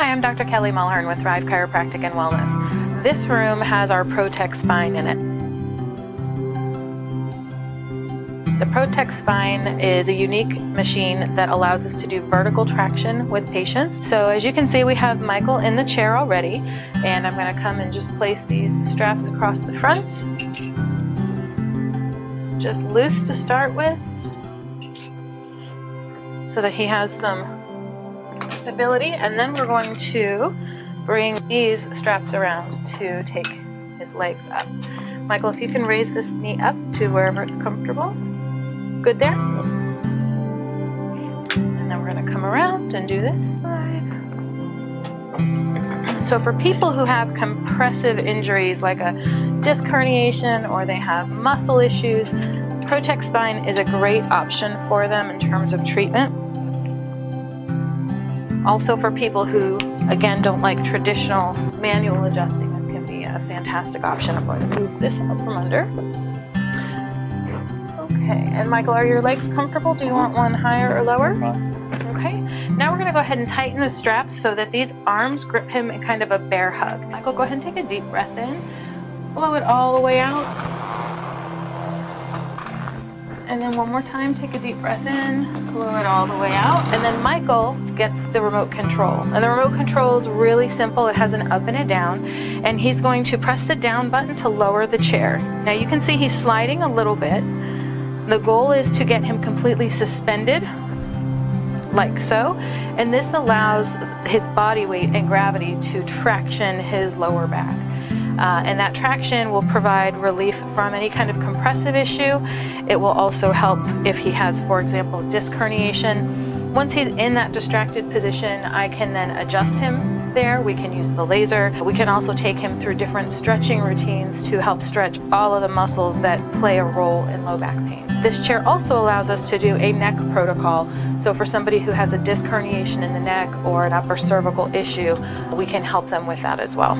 I'm Dr. Kelley Mulhern with Thrive Chiropractic and Wellness. This room has our Protect spine in it. The Protect Spine is a unique machine that allows us to do vertical traction with patients. So as you can see, we have Michael in the chair already, and I'm gonna come and just place these straps across the front. Just loose to start with, so that he has some stability, and then we're going to bring these straps around to take his legs up. Michael, if you can raise this knee up to wherever it's comfortable. Good there? And then we're going to come around and do this side. So, for people who have compressive injuries like a disc herniation or they have muscle issues, Protect Spine is a great option for them in terms of treatment. Also, for people who, again, don't like traditional manual adjusting, this can be a fantastic option. I'm going to move this up from under. Okay, and Michael, are your legs comfortable? Do you want one higher or lower? Okay, now we're gonna go ahead and tighten the straps so that these arms grip him in kind of a bear hug. Michael, go ahead and take a deep breath in. Blow it all the way out. And then one more time, take a deep breath in, blow it all the way out. And then Michael gets the remote control. And the remote control is really simple. It has an up and a down. And he's going to press the down button to lower the chair. Now you can see he's sliding a little bit. The goal is to get him completely suspended, like so, and this allows his body weight and gravity to traction his lower back. Uh, and that traction will provide relief from any kind of compressive issue. It will also help if he has, for example, disc herniation. Once he's in that distracted position, I can then adjust him there. We can use the laser. We can also take him through different stretching routines to help stretch all of the muscles that play a role in low back pain. This chair also allows us to do a neck protocol. So for somebody who has a disc herniation in the neck or an upper cervical issue, we can help them with that as well.